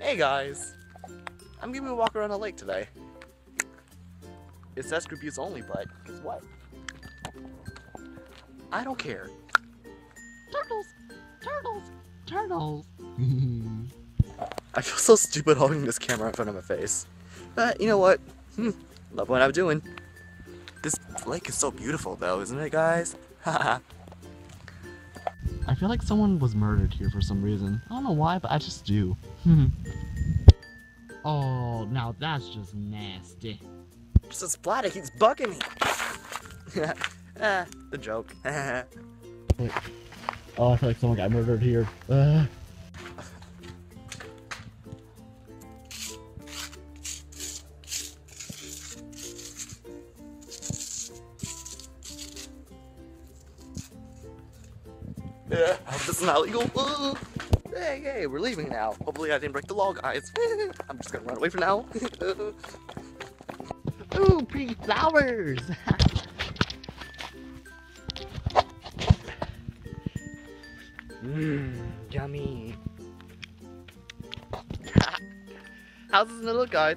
Hey guys, I'm giving a walk around the lake today. It says group use only, but guess what? I don't care. Turtles! Turtles! Turtles! I feel so stupid holding this camera in front of my face. But you know what? Hmm, love what I'm doing. This lake is so beautiful though, isn't it guys? Haha. I feel like someone was murdered here for some reason. I don't know why, but I just do. oh, now that's just nasty. Just a splat, it keeps bugging me. ah, the joke. Oh, I feel like someone got murdered here. Uh. Yeah, this is not legal. Uh, Hey, hey, we're leaving now. Hopefully I didn't break the law, guys. I'm just gonna run away for now. Ooh, pretty flowers! Mmm, yummy. How's this gonna look, guys?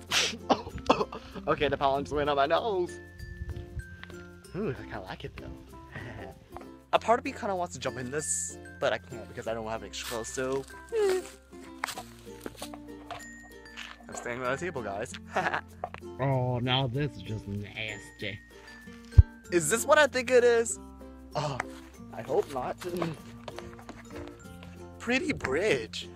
okay, the pollen's went on my nose. Ooh, I kinda like it though. A part of me kinda wants to jump in this, but I can't because I don't have extra clothes, so. I'm staying by the table, guys. Oh, now this is just nasty. is this what I think it is? Oh, I hope not. Pretty bridge.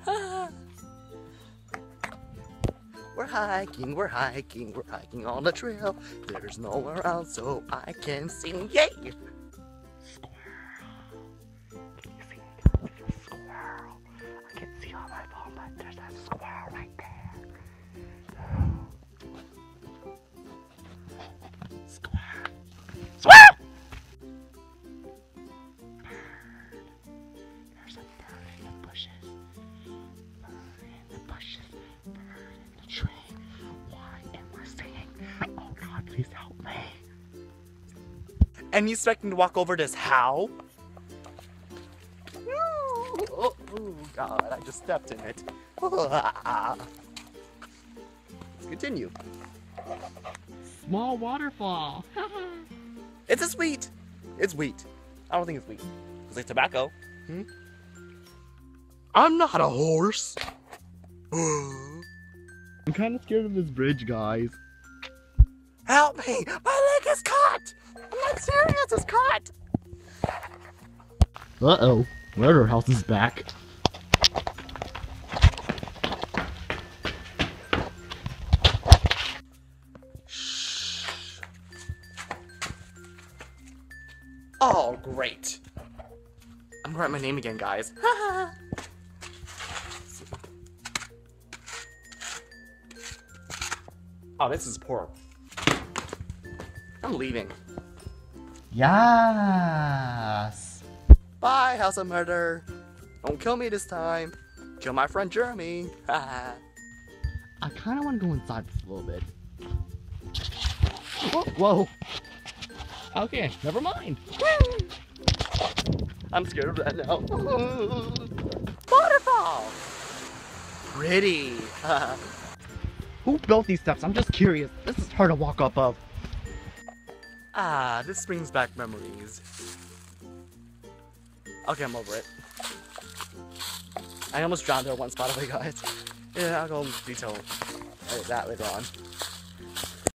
we're hiking, we're hiking, we're hiking on the trail. There's nowhere else so I can sing. Yay! And you expect me to walk over this how? Oh, oh, God, I just stepped in it. Let's continue. Small waterfall! It's a sweet. It's wheat. I don't think it's wheat. It's like tobacco. Hmm? I'm not a horse. I'm kind of scared of this bridge, guys. Help me! My leg is caught! I'm serious, it's caught! Uh-oh. Murder House is back. Oh, great. I'm gonna write my name again, guys. oh, this is poor. I'm leaving. Yes. Bye, House of Murder. Don't kill me this time. Kill my friend Jeremy. I kind of want to go inside this a little bit. Whoa. Whoa. Okay, never mind. I'm scared of that now. Waterfall! Pretty. Who built these steps? I'm just curious. This is hard to walk up of. Ah, this brings back memories. Okay, I'm over it. I almost drowned there once, by the way, guys. Yeah, I'll go detail that later on.